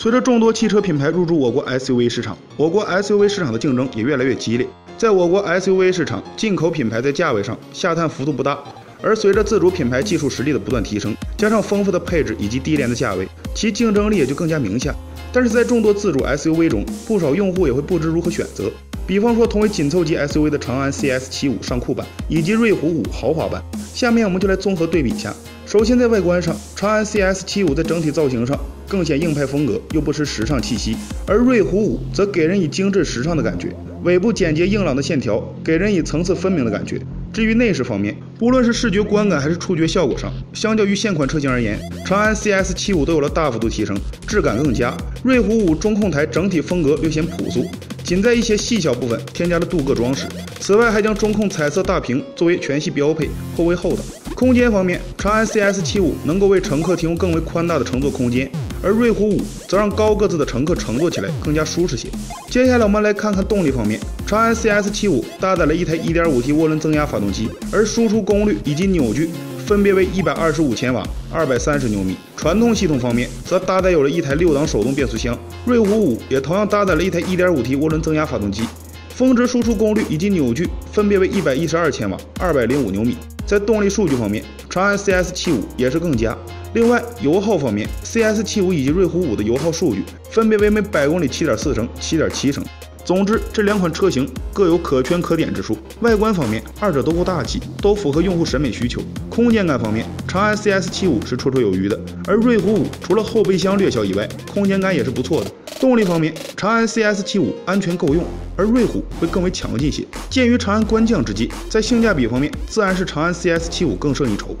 随着众多汽车品牌入驻我国 SUV 市场，我国 SUV 市场的竞争也越来越激烈。在我国 SUV 市场，进口品牌在价位上下探幅度不大，而随着自主品牌技术实力的不断提升，加上丰富的配置以及低廉的价位，其竞争力也就更加明显。但是在众多自主 SUV 中，不少用户也会不知如何选择。比方说，同为紧凑级 SUV 的长安 CS75 上酷版以及瑞虎5豪华版，下面我们就来综合对比一下。首先在外观上，长安 CS75 在整体造型上更显硬派风格，又不失时尚气息；而瑞虎5则给人以精致时尚的感觉，尾部简洁硬朗的线条给人以层次分明的感觉。至于内饰方面，不论是视觉观感还是触觉效果上，相较于现款车型而言，长安 CS75 都有了大幅度提升，质感更佳。瑞虎5中控台整体风格略显朴素，仅在一些细小部分添加了镀铬装饰。此外，还将中控彩色大屏作为全系标配，颇为厚道。空间方面，长安 CS75 能够为乘客提供更为宽大的乘坐空间，而瑞虎5则让高个子的乘客乘坐起来更加舒适些。接下来我们来看看动力方面，长安 CS75 搭载了一台 1.5T 涡轮增压发动机，而输出功率以及扭矩分别为125千瓦、230牛米。传动系统方面，则搭载有了一台六档手动变速箱，瑞虎5也同样搭载了一台 1.5T 涡轮增压发动机，峰值输出功率以及扭矩分别为112千瓦、205牛米。在动力数据方面，长安 CS75 也是更佳。另外，油耗方面，CS75 以及瑞虎5的油耗数据分别为每百公里7.4升、7.7升。总之，这两款车型各有可圈可点之处。外观方面，二者都够大气，都符合用户审美需求。空间感方面，长安 CS75 是绰绰有余的，而瑞虎5除了后备箱略小以外，空间感也是不错的。动力方面，长安 CS75 安全够用，而瑞虎会更为强劲些。鉴于长安官降之际，在性价比方面，自然是长安 CS75 更胜一筹。